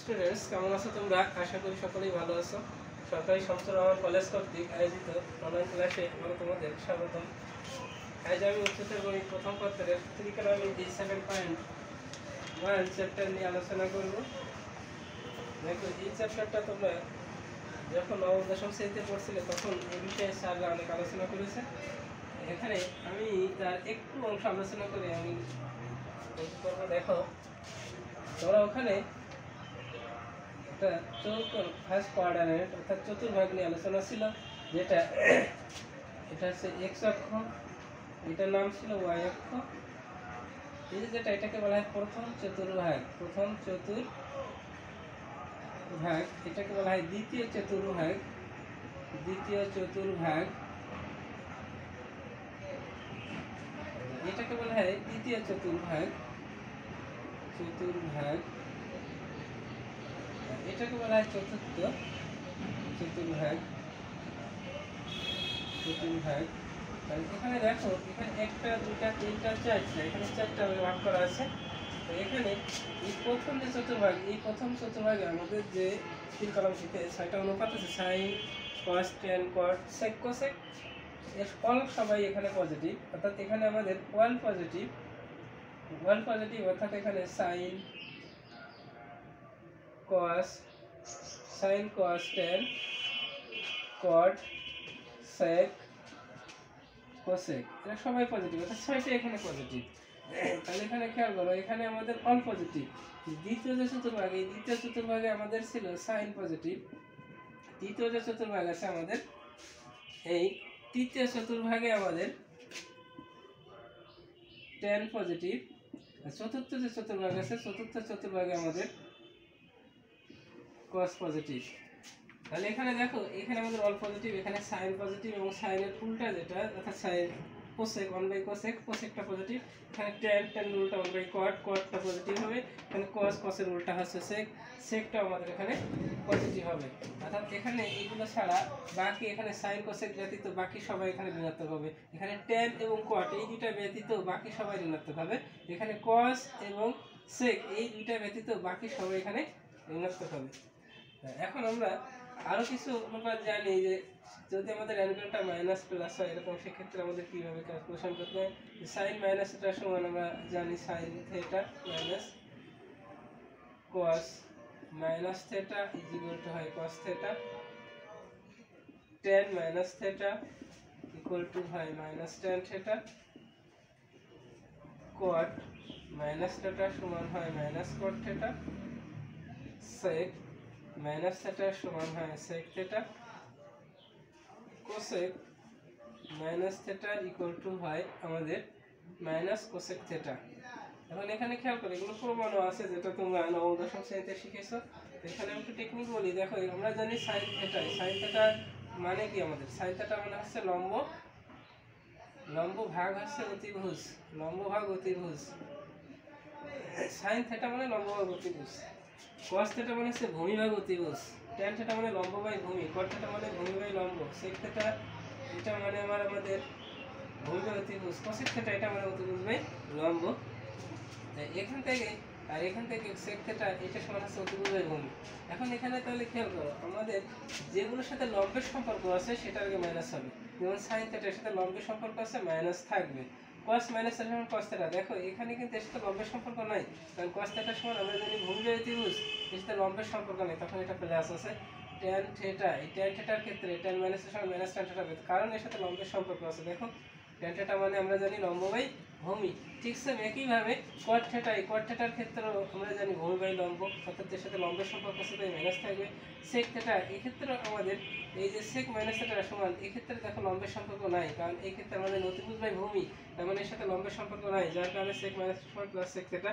Students কেমন আছো তোমরা? আশা করি সকলেই ভালো আছো। সরকারি শামসুর রহমান কলেজ কর্তৃক আয়োজিত অনলাইন ক্লাসে আমরা তোমাদের স্বাগতম। আজ আমি উচ্চতর গণিত প্রথম পত্রের ত্রিকোণমিতি সেভেন পয়েন্ট ওয়ান চ্যাপ্টার নিয়ে আলোচনা করব। দেখো, এই চ্যাপ্টারটা তোমরা যখন নবম, দশম শ্রেণীতে পড়ছিলে তখন এই বিষয়ে স্যাররা অনেক আলোচনা করেছে। এখানে আমি তার একটু অংশ আলোচনা করে আমি দেখো, তোমরা ওখানে ফার্স্ট কোয়াড্রান্ট অর্থাৎ চতুর্ভাগ নিয়ে আলোচনা ছিল, যেটা এটা হচ্ছে এক্স অক্ষ, এটার নাম ছিল ওয়াই অক্ষ। এই যেটা এটাকে বলা হয় প্রথম চতুর্ভাগ প্রথম চতুর্ভাগ, এটাকে বলা হয় দ্বিতীয় চতুর্ভাগ দ্বিতীয় চতুর্ভাগ, এটাকে বলা হয় দ্বিতীয় চতুর্ভাগ চতুর্ভাগ। এটাকে বলা হয় চতুর্থ চতুর্ভাগ। চতুর্ভাগ। আর এখানে দেখো, এখানে একটা দুটা তিনটা, চারটা, এখানে চারটা ভাগে করা আছে। তো এখানে এই প্রথম যে চতুর্ভাগ, এই প্রথম চতুর্ভাগে আমাদের যে তিন কলম থেকে ছয়টা অনুপাত আছে, sine cos tan cot sec cosec এর ফল সবাই এখানে পজিটিভ অর্থাৎ এখানে আমাদের ওয়ান পজিটিভ ওয়ান পজিটিভ অর্থাৎ এখানে sine cos sin cos tan cot sec cosec এরা সবাই পজিটিভ অর্থাৎ ছয়টা এখানে পজিটিভ তাহলে এখানে খেয়াল করো, এখানে আমাদের অল পজিটিভ দ্বিতীয় যে চতুর্ভাগ, এই দ্বিতীয় চতুর্ভাগে আমাদের ছিল সাইন পজিটিভ তৃতীয় যে চতুর্ভাগ আছে আমাদের, এই তৃতীয় চতুর্ভাগে আমাদের টেন পজিটিভ চতুর্থ যে চতুর্ভাগ আছে, চতুর্থ চতুর্ভাগে আমাদের cos পজিটিভ তাহলে এখানে দেখো, এখানে আমাদের অল পজিটিভ এখানে সাইন পজিটিভ এবং সাইনের উল্টা যেটা, অর্থাৎ sine cosec one by cosec কোসেকটা positive এখানে টেন টেন উল্টা ওয়ান বাই কট কটটা পজিটিভ হবে, এখানে কস কসের উল্টা হচ্ছে সেক সেকটা আমাদের এখানে পজিটিভ হবে। অর্থাৎ এখানে এইগুলো ছাড়া বাকি এখানে সাইন কোসেক ব্যতীত বাকি সবাই এখানে ঋণাত্মক হবে। এখানে টেন এবং কট এই দুইটা ব্যতীত বাকি সবাই ঋণাত্মক হবে। এখানে কস এবং সেক এই দুইটা ব্যতীত বাকি সবাই এখানে ঋণাত্মক হবে। এখন আমরা আরও কিছু আমরা জানি যে যদি আমাদের অ্যাঙ্গেলটা মাইনাস প্লাস হয়, এরকম সেক্ষেত্রে আমাদের কীভাবে ক্যালকুলেশন করতে হয়? সাইন মাইনাস এটা সমান, আমরা জানি sine theta minus cos minus theta is equal to হয় cos theta tan minus theta equal to হয় minus tan theta cot minus theta সমান হয় minus cot theta sec minus theta সমান হয় sec theta cosec minus theta equal to হয় আমাদের minus cosec theta এখন এখানে খেয়াল করো, এগুলো প্রমাণও আছে যেটা তোমরা নবম শ্রেণীতে শিখেছো। এখানে একটু টেকনিক বলি, দেখো, আমরা জানি সাইন থেটা সাইন থেটা মানে কি আমাদের? সাইন থেটা মানে হচ্ছে লম্ব লম্ব ভাগ হচ্ছে অতিভুজ, লম্ব ভাগ অতিভুজ। সাইন থেটা মানে লম্ব ভাগ অতিভুজ। Cos থিটা মানে হচ্ছে ভূমি ভাগ অতিভুজ tan থিটা মানে লম্ব বাই ভূমি cot থিটা মানে ভূমি বাই লম্ব। sec থিটা এটা মানে আমার আমাদের ভূমি বাই অতিভুজ cosec থিটা এটা মানে অতিভুজ বাই লম্ব। এখান থেকে, আর এখান থেকে sec থিটা এটা সমান হচ্ছে অতিভুজ বাই ভূমি। এখন এখানে তাহলে খেয়াল করো, আমাদের যেগুলোর সাথে লম্বের সম্পর্ক আছে সেটা আগে মাইনাস হবে। যেমন sin থিটার সাথে লম্বের সম্পর্ক আছে মাইনাস থাকবে। Cos মাইনাস এর সমান cos থিটা দেখো, এখানে কিন্তু এর সাথে লম্বের সম্পর্ক নাই। কারণ cos theta সমান, আমরা জানি ভূমি ত্রিভুজ, এর সাথে লম্বের সম্পর্ক নাই। তখন এটা প্লাস আছে। Tan থিটা এই tan থিটার ক্ষেত্রে tan মাইনাস এর সমান মাইনাস tan হবে কারণ এর সাথে লম্বের সম্পর্ক আছে। দেখো, tan থিটা মানে আমরা জানি লম্ব বাই ভূমি ঠিক সেম একইভাবে cot থিটা এই থিটার ক্ষেত্রেও আমরা জানি ভূমি বাই লম্ব, অর্থাৎ এর সাথে লম্বের সম্পর্ক আছে তাই থাকবে। sec থিটা এই ক্ষেত্রে আমাদের এই যে sec মাইনাস থিটা সমান, এই ক্ষেত্রে দেখো লম্বের সম্পর্ক নাই, কারণ এই ক্ষেত্রে আমাদের অতিভুজ বাই ভূমি তার মানে এর সাথে লম্বের সম্পর্ক নাই, যার কারণে sec মাইনাস সমান plus sec theta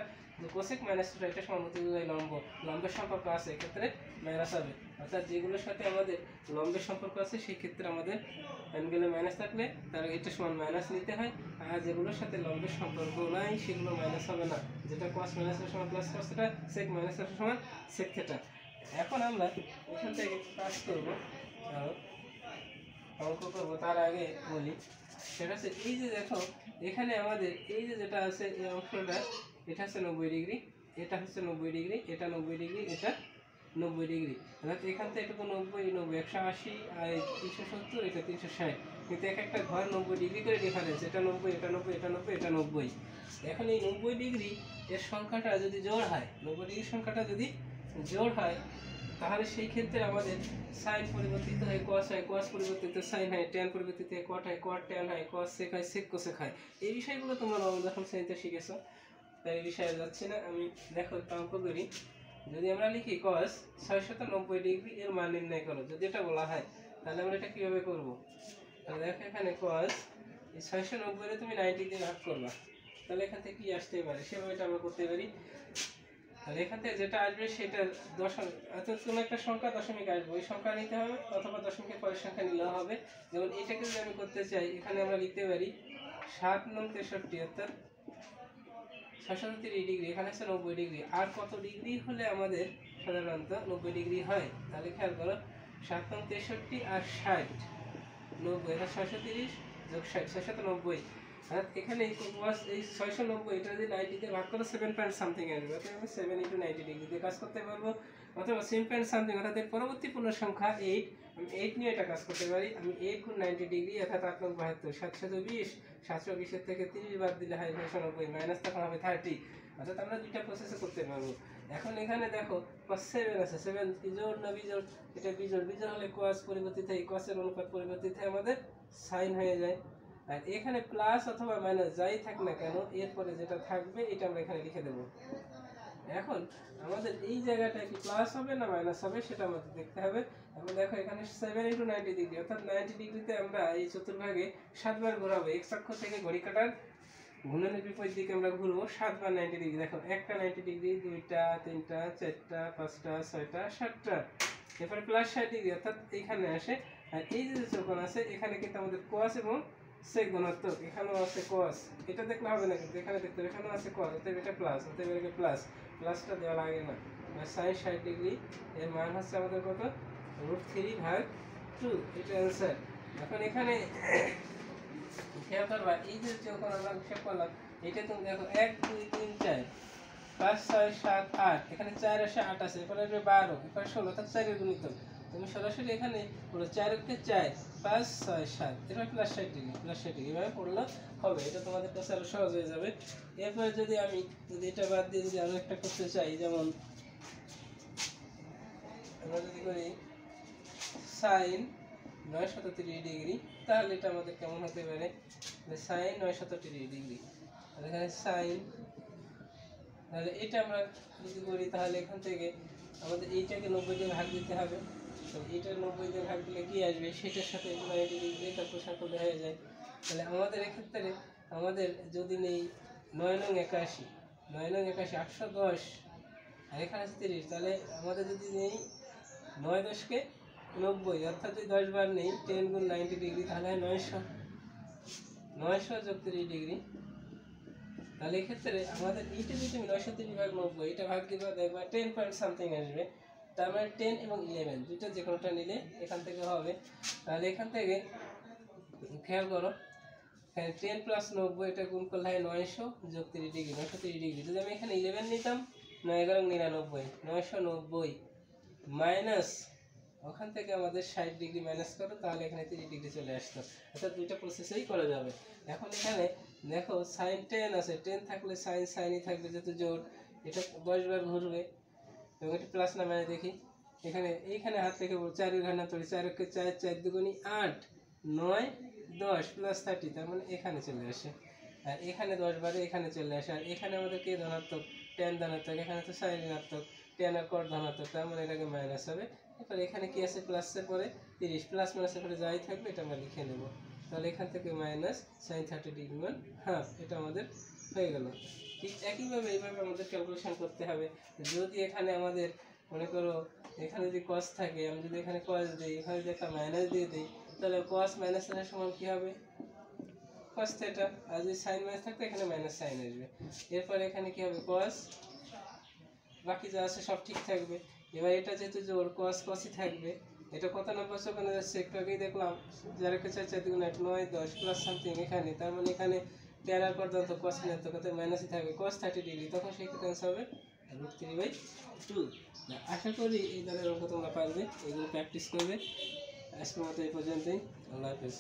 cosec minus theta এটা সমান অতিভুজ বাই লম্ব, লম্বের সম্পর্ক আছে এক্ষেত্রে মাইনাস হবে। অর্থাৎ যেগুলোর সাথে আমাদের লম্বের সম্পর্ক আছে, সেই ক্ষেত্রে আমাদের অ্যাঙ্গেলে মাইনাস থাকলে, তার এটা সমান মাইনাস নিতে হয়, আর যেগুলোর সাথে লম্বের সম্পর্ক নাই, সেগুলো মাইনাস হবে না। যেটা cos মাইনাস এর সমান plus cos theta sec minus এর সমান sec থিটা এখন আমরা এখান থেকে কাজ করব অঙ্ক করব, তার আগে বলি, সেটা হচ্ছে এই যে দেখো, এখানে আমাদের এই যে যেটা আছে, এই অংশটা, এটা হচ্ছে নব্বই ডিগ্রি, এটা হচ্ছে নব্বই ডিগ্রি, এটা নব্বই ডিগ্রি, এটা নব্বই ডিগ্রি অর্থাৎ এখান থেকে এটা তো নব্বই নব্বই, একশো আশি আর তিনশো সত্তর, এটা তিনশো ষাট। কিন্তু এক একটা ঘর নব্বই ডিগ্রি করে ডিফারেন্স এটা নব্বই এটা নব্বই এটা নব্বই এটা নব্বই। এখন এই নব্বই ডিগ্রি এর সংখ্যাটা যদি জোড় হয়, নব্বই ডিগ্রি সংখ্যাটা যদি জোড় হয়, তাহলে সেই ক্ষেত্রে আমাদের সাইন পরিবর্তিত হয় কস হয় কস পরিবর্তিত সাইন হয় ট্যান পরিবর্তিত হয় কট হয় কট ট্যান হয় কস সেক হয় সেক কোসেক হয়। এই বিষয়গুলো তোমরা নবম দশম শ্রেণীতে শিখেছো। তাই এই বিষয়ে যাচ্ছি না। আমি দেখো, একটা অঙ্ক করি। যদি আমরা লিখি কস ছয়শত নব্বই ডিগ্রি এর মান নির্ণয় করো, যদি এটা বলা হয়, তাহলে আমরা এটা কীভাবে করব? তাহলে দেখো এখানে কস এই ছয়শো নব্বইরে তুমি নাইনটি দিয়ে ভাগ করবা। তাহলে এখান থেকে কি আসতে পারে? সেভাবে এটা আমরা করতে পারি। তাহলে এখান থেকে যেটা আসবে সেটা দশমিক, অর্থাৎ কোনো একটা সংখ্যা দশমিক আসবে। ওই সংখ্যা নিতে হবে অথবা দশমিকের পরের সংখ্যা নিলেও হবে। যেমন এটাকে যদি আমি করতে চাই, এখানে আমরা লিখতে পারি সাত নং তেষট্টি, অর্থাৎ তিরিশ ডিগ্রি এখানে আছে নব্বই ডিগ্রি। আর কত ডিগ্রি হলে আমাদের সাধারণত নব্বই ডিগ্রি হয়? তাহলে খেয়াল করো সাত তেষট্টি আর ষাট। নব্বই, এটা ছয়শো তিরিশ যোগ ষাট ছয়শত নব্বই। আর এখানে এই ছয়শো নব্বই, এটা যদি নাইনটিতে ভাগ করো সেভেন পয়েন্ট সামথিং আসবে। অর্থাৎ আমি সেভেন ইন্টু নাইনটি ডিগ্রিতে কাজ করতে পারব। অথবা সেভেন পয়েন্ট সামথিং অর্থাৎ এর পরবর্তী পূর্ণ সংখ্যা এইট আমি এইট নিয়ে এটা কাজ করতে পারি। আমি এইট গুণ নাইনটি ডিগ্রি অর্থাৎ আট নং বাহাত্তর, সাতশো বিশ সাতশো বিশের থেকে তিরিশ বাদ দিলে হয় ছয়শো নব্বই মাইনাস তখন হবে থার্টি অর্থাৎ আমরা দুইটা প্রসেসে করতে পারব। এখন এখানে দেখো সেভেন আছে। সেভেন বিজোড় না বিজোড়? এটা বিজোড়। বিজোড় হলে কস পরিবর্তিত হয়। কসের অনুপাত পরিবর্তিত হয় আমাদের সাইন হয়ে যায়। আর এখানে প্লাস অথবা মাইনাস যাই থাক না কেন, এরপরে যেটা থাকবে, এটা আমরা এখানে লিখে দেবো। এখন আমাদের এই জায়গাটা কি প্লাস হবে না মাইনাস হবে সেটা আমাদের দেখতে হবে। আমরা দেখো এখানে সেভেন ইন্টু নাইনটি ডিগ্রি অর্থাৎ নাইনটি ডিগ্রিতে আমরা এই চতুর্ভাগে সাতবার ঘোরাবো। এক্স অক্ষ থেকে ঘড়ি কাটার ঘূর্ণনের বিপরীত দিকে আমরা ঘুরবো, সাতবার নাইনটি ডিগ্রি দেখো, একটা নাইনটি ডিগ্রি দুইটা, তিনটা, চারটা, পাঁচটা, ছয়টা, সাতটা। এরপরে প্লাস ষাট ডিগ্রি অর্থাৎ এইখানে আসে। আর এই যে চৌকোন আছে এখানে কিন্তু আমাদের কোয়াস এবং সেক ধনাত্মক এখানেও আছে কোয়াস এটা দেখলে হবে না কিন্তু, এখানে দেখতে হবে, এখানেও আছে কোয়াস অতএব এটা প্লাস অতএব প্লাস প্লাসটা দেওয়া লাগে না। সাইন ষাট ডিগ্রি এর মান হচ্ছে আমাদের কত? রুট থ্রি ভাগ টু এটা অ্যান্সার এখন এখানে খেয়াল করবা, এই যে যখন আমরা হিসাব করলাম এটা তুমি দেখো, এক, দুই, তিন, চার, পাঁচ, ছয়, সাত, আট, এখানে চার আসে আট আছে, এরপরে আসবে বারো, এরপরে ষোলো তার চারের গুণিত তুমি সরাসরি এখানে পুরো চার একটা চার, পাঁচ, ছয়, সাত এরপর প্লাস ষাট ডিগ্রি প্লাস ষাট ডিগ্রি এভাবে পড়লে হবে, এটা তোমাদের কাছে আরও সহজ হয়ে যাবে। এরপরে যদি আমি যদি এটা বাদ দিয়ে যদি আরও একটা করতে চাই, যেমন আমরা যদি করি সাইন নয় শত তিরিশ ডিগ্রি, তাহলে এটা আমাদের কেমন হতে পারে? সাইন নয় শত তিরিশ ডিগ্রি এখানে সাইন তাহলে এটা আমরা যদি করি, তাহলে এখান থেকে আমাদের এইটাকে নব্বই দিয়ে ভাগ দিতে হবে। তো এইটা নব্বই দিয়ে ভাগ দিলে কি আসবে, সেটার সাথে ডিগ্রি এটা প্রসার করলে হয়ে যায়। তাহলে আমাদের এক্ষেত্রে আমাদের যদি নেই নয় নং একাশি নয় নং একাশি আটশো দশ আর এখানে আছে তিরিশ, তাহলে আমাদের যদি নেই নয় দশকে নব্বই, অর্থাৎ যদি দশ বার নেই, টেন গুণ নাইনটি ডিগ্রি, তাহলে হয় নয়শো নয়শো যোগ তিরিশ ডিগ্রি। তাহলে এক্ষেত্রে আমাদের এইটা যদি নয়শো তিরিশ ভাগ নব্বই এটা ভাগ দিবা? দেখবা টেন পয়েন্ট সামথিং আসবে। তার মানে টেন এবং ইলেভেন দুইটা যে কোনোটা নিলে এখান থেকে হবে। তাহলে এখান থেকে খেয়াল করো, এখানে টেন প্লাস নব্বই, এটা গুণ করলে হয় নয়শো, যোগ তিরিশ ডিগ্রি, নয়শো তিরিশ ডিগ্রি। যদি আমি এখানে ইলেভেন নিতাম, নয় এগারো, নিরানব্বই, নয়শো নব্বই মাইনাস ওখান থেকে আমাদের ষাট ডিগ্রি মাইনাস করো, তাহলে এখানে তিরিশ ডিগ্রি চলে আসতো। অর্থাৎ দুইটা প্রসেসেই করা যাবে। এখন এখানে দেখো সাইন টেন আছে টেন থাকলে সাইন সাইনই থাকবে যেহেতু জোর এটা দশ বার ঘুরবে। এবং এটা প্লাস না মানে দেখি। এখানে, এইখানে হাত থেকে চার ঘণ্টা তৈরি চার একে চার চার দুগুনি আট, নয়, দশ প্লাস থার্টি তার মানে এখানে চলে আসে। আর এখানে দশ বারে এখানে চলে আসে। আর এখানে আমাদের কে ধনাত্মক? টেন ধনাত্মক। এখানে তো সাইন ঋণাত্মক। টেন আর কর ধনাত্মক, তার মানে এটাকে মাইনাস হবে। এরপর এখানে কি আছে প্লাসের পরে? তিরিশ। প্লাস মাইনাসের পরে যাই থাকবে, এটা আমরা লিখে নেব। তাহলে এখান থেকে মাইনাস সাইন থার্টি ডিগ্রি মান হাফ এটা আমাদের হয়ে গেল। ঠিক একইভাবে এইভাবে আমাদের ক্যালকুলেশন করতে হবে। যদি এখানে আমাদের মনে করো, এখানে যদি কস থাকে, আমি যদি এখানে কস দিই, এখানে যদি একটা মাইনাস দিয়ে দিই, তাহলে কস মাইনাস থাকার সমান কী হবে? কস থেটা আর যদি সাইন মাইনাস থাকতো, এখানে মাইনাস সাইন আসবে। এরপর এখানে কি হবে? কস বাকি যা আছে সব ঠিক থাকবে। এবার এটা যেহেতু জোর কস কসই থাকবে, এটা কত নম্বর সেখানে যাচ্ছে একটু আগেই দেখলাম, যার একটা চার চার আট, নয়, দশ প্লাস সামথিং এখানে। তার মানে এখানে তেরো পর্যন্ত কস তো কত মাইনাসই থাকবে। কস থার্টি ডিগ্রি তখন সেই ক্ষেত্রে answer হবে রুট থ্রি বাই টু আশা করি এই ধরনের অঙ্ক তোমরা পারবে। এগুলো প্র্যাকটিস করবে। আজকের মতো এই পর্যন্তই। আল্লাহ হাফেজ।